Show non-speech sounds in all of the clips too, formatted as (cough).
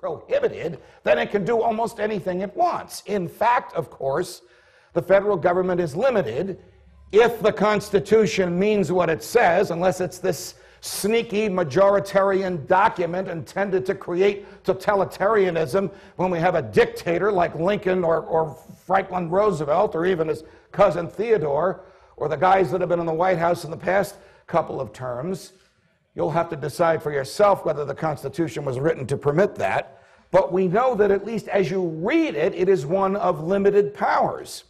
prohibited, then it can do almost anything it wants. In fact, of course, the federal government is limited if the Constitution means what it says, unless it's this sneaky majoritarian document intended to create totalitarianism when we have a dictator like Lincoln or, or Franklin Roosevelt or even his cousin Theodore or the guys that have been in the White House in the past couple of terms. You'll have to decide for yourself whether the Constitution was written to permit that. But we know that at least as you read it, it is one of limited powers.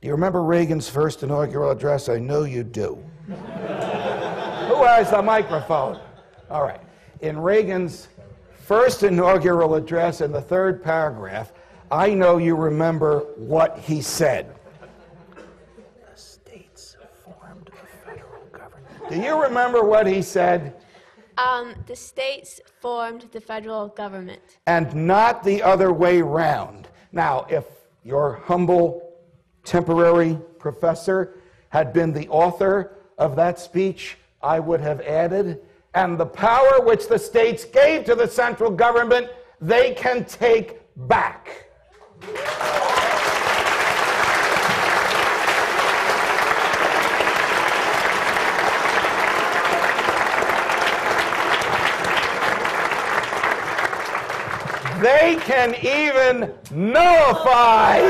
Do you remember Reagan's first inaugural address? I know you do. (laughs) Who has the microphone? All right. In Reagan's first inaugural address, in the third paragraph, I know you remember what he said. The formed a federal government. Do you remember what he said? Um, the states formed the federal government. And not the other way round. Now, if your humble temporary professor had been the author of that speech, I would have added, and the power which the states gave to the central government, they can take back. They can even nullify.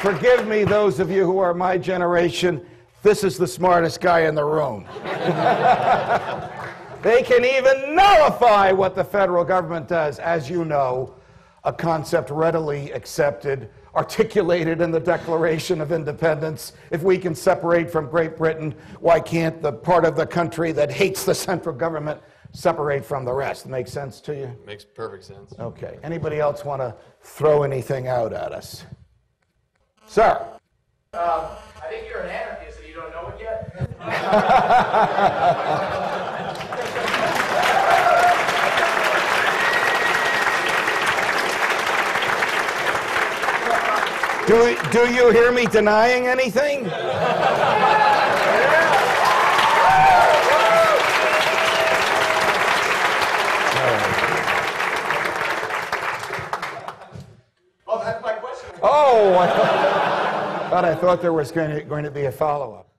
Forgive me, those of you who are my generation, this is the smartest guy in the room. (laughs) they can even nullify what the federal government does, as you know, a concept readily accepted, articulated in the Declaration of Independence. If we can separate from Great Britain, why can't the part of the country that hates the central government separate from the rest? Make sense to you? Makes perfect sense. Okay. Anybody else want to throw anything out at us? Sir. Um, I think you're an anarchist and you don't know it yet. (laughs) Do, do you hear me denying anything? Oh, that's my question. Oh, I thought, (laughs) I thought there was going to, going to be a follow up.